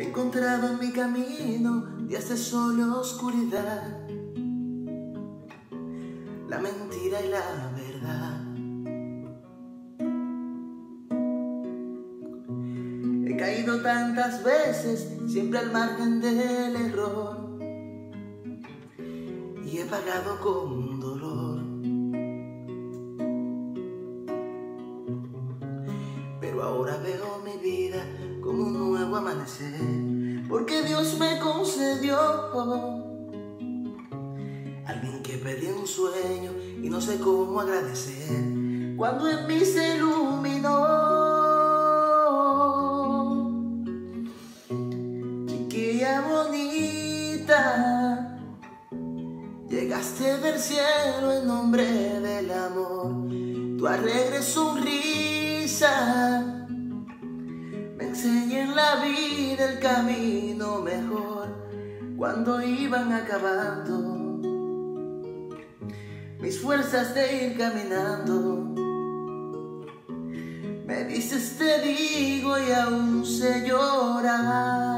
He encontrado en mi camino días de sol y oscuridad, la mentira y la verdad. He caído tantas veces, siempre al margen del error, y he pagado con dolor. Pero ahora veo porque Dios me concedió alguien que pedí un sueño y no sé cómo agradecer cuando en mí se iluminó. Chiquilla bonita, llegaste del cielo en nombre del amor, tu alegre sonrisa vida el camino mejor cuando iban acabando mis fuerzas de ir caminando. Me dices te digo y aún sé llorar.